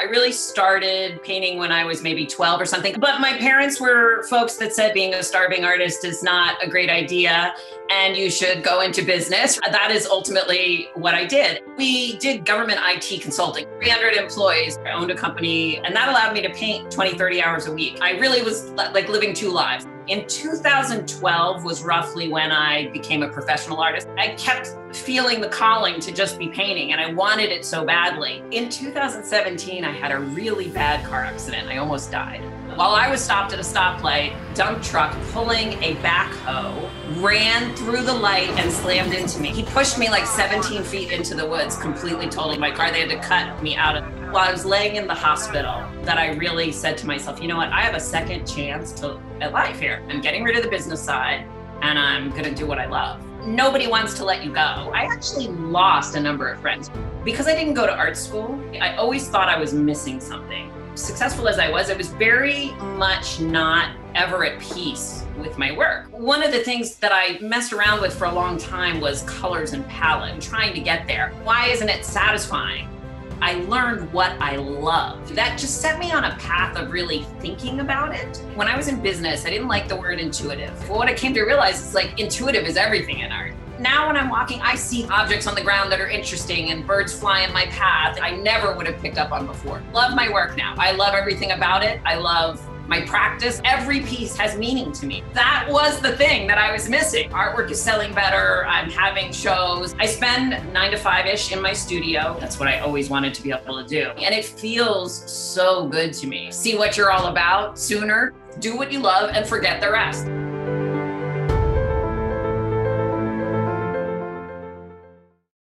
I really started painting when I was maybe 12 or something. But my parents were folks that said being a starving artist is not a great idea and you should go into business. That is ultimately what I did. We did government IT consulting, 300 employees. I owned a company, and that allowed me to paint 20, 30 hours a week. I really was like living two lives. In 2012 was roughly when I became a professional artist. I kept feeling the calling to just be painting and I wanted it so badly. In 2017, I had a really bad car accident. I almost died. While I was stopped at a stoplight, dump truck pulling a backhoe ran through the light and slammed into me. He pushed me like 17 feet into the woods, completely totaling my car. They had to cut me out of while I was laying in the hospital that I really said to myself, you know what, I have a second chance to, at life here. I'm getting rid of the business side and I'm to do what I love. Nobody wants to let you go. I actually lost a number of friends because I didn't go to art school. I always thought I was missing something. Successful as I was, I was very much not ever at peace with my work. One of the things that I messed around with for a long time was colors and palette, and trying to get there. Why isn't it satisfying? I learned what I love. That just set me on a path of really thinking about it. When I was in business, I didn't like the word intuitive. But what I came to realize is like intuitive is everything in art. Now, when I'm walking, I see objects on the ground that are interesting and birds fly in my path I never would have picked up on before. Love my work now. I love everything about it. I love my practice, every piece has meaning to me. That was the thing that I was missing. Artwork is selling better. I'm having shows. I spend nine to five ish in my studio. That's what I always wanted to be able to do. And it feels so good to me. See what you're all about sooner, do what you love, and forget the rest.